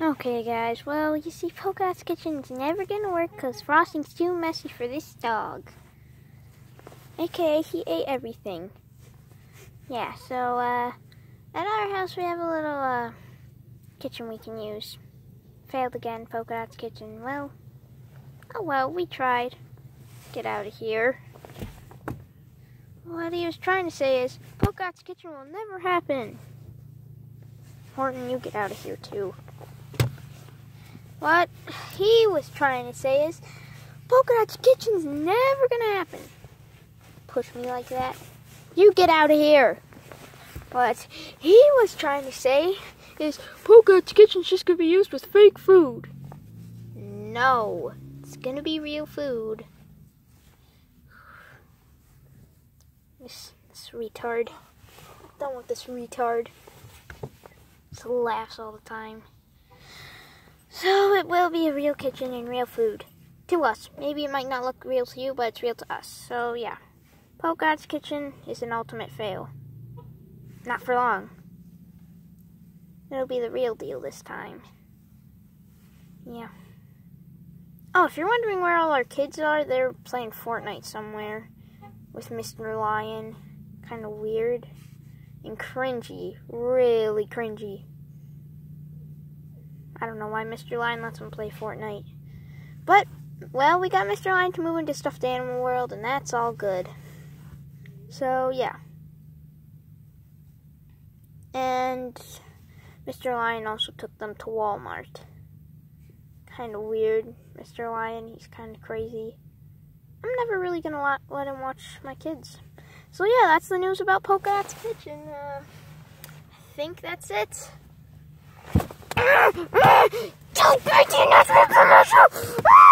Okay, guys. Well, you see, Polkadot's Kitchen's never gonna work because Frosting's too messy for this dog. AKA, he ate everything. Yeah, so, uh, at our house we have a little, uh, kitchen we can use. Failed again, Polkadot's Kitchen. Well, oh well, we tried. Get out of here. What he was trying to say is, Polkadot's Kitchen will never happen. Horton, you get out of here too. What he was trying to say is, Polkadot's Kitchen's never gonna happen. Push me like that. You get out of here. What he was trying to say is, Polkadot's Kitchen's just gonna be used with fake food. No, it's gonna be real food. This, this Don't want this retard. Just laughs all the time. So it will be a real kitchen and real food. To us. Maybe it might not look real to you, but it's real to us. So yeah. Polkadot's Kitchen is an ultimate fail. Not for long. It'll be the real deal this time. Yeah. Oh, if you're wondering where all our kids are, they're playing Fortnite somewhere with Mr. Lion. Kind of weird and cringy. Really cringy. I don't know why Mr. Lion lets him play Fortnite. But, well, we got Mr. Lion to move into Stuffed Animal World, and that's all good. So, yeah. And Mr. Lion also took them to Walmart. Kind of weird. Mr. Lion, he's kind of crazy. I'm never really going to let him watch my kids. So yeah, that's the news about Polkadot's Kitchen. Uh, I think that's it. Don't break the commercial!